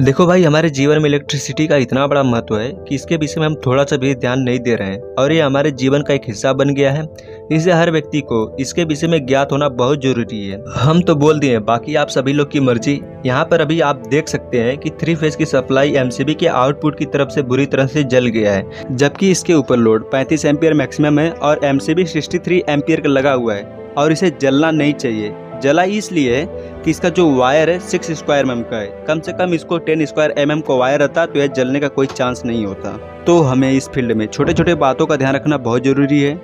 देखो भाई, हमारे जीवन में इलेक्ट्रिसिटी का इतना बड़ा महत्व है कि इसके विषय में हम थोड़ा सा भी ध्यान नहीं दे रहे हैं। और ये हमारे जीवन का एक हिस्सा बन गया है। इससे हर व्यक्ति को इसके विषय में ज्ञात होना बहुत ज़रूरी है। हम तो बोल दिए बाकी आप सभी लोग की मर्ज़ी। यहाँ पर अभी आप देख सकते हैं कि थ्री फ़ेज़ की सप्लाई एमसीबी के आउटपुट की तरफ़ से बुरी तरह से जल गया है। जबकि इसके ऊपर लोड पैंतीस एम्पियर मैक्सिमम है और सिक्सटी थ्री एम्पियर का लगा हुआ है। और इसे जलना नहीं चाहिए। जला इसलिए कि इसका जो वायर है सिक्स स्क्वायर एम का है। कम से कम इसको टेन स्क्वायर एम का वायर रहता तो यह जलने का कोई चांस नहीं होता। तो हमें इस फ़ील्ड में छोटे छोटे बातों का ध्यान रखना बहुत ज़रूरी है।